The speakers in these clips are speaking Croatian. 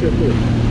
修复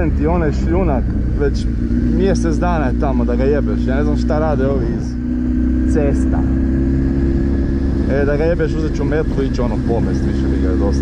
jebem ti onaj šljunak, već mjesec dana je tamo da ga jebeš, ja ne znam šta rade ovi iz cesta. E, da ga jebeš uzet ću metlu i ići ono pomest, više mi ga je dosta.